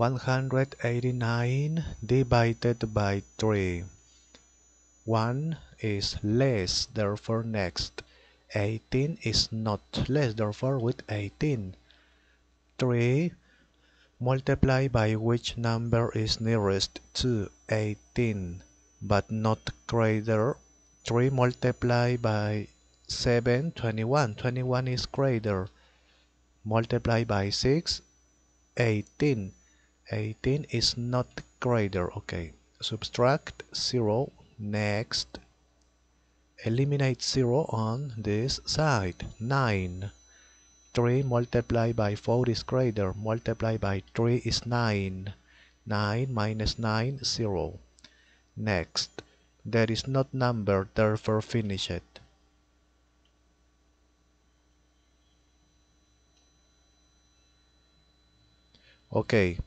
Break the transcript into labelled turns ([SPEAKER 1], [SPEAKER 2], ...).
[SPEAKER 1] 189 divided by 3. 1 is less, therefore next. 18 is not less, therefore with 18. 3 multiply by which number is nearest to 18 but not greater 3 multiply by 7 21 21 is greater multiply by 6 18 18 is not greater okay. Subtract 0 next. Eliminate 0 on this side 9 3 multiplied by 4 is greater multiply by 3 is 9 9 minus 9 0 next. There is not number therefore finish it. Okay